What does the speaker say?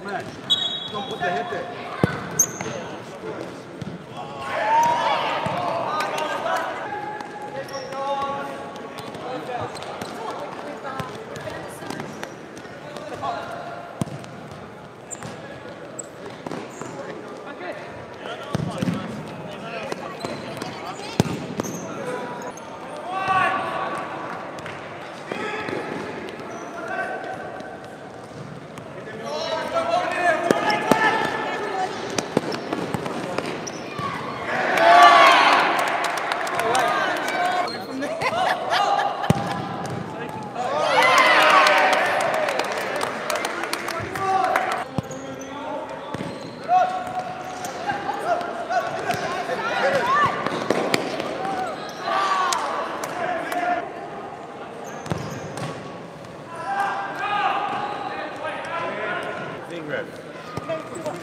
smash. Don't put the head there. Good.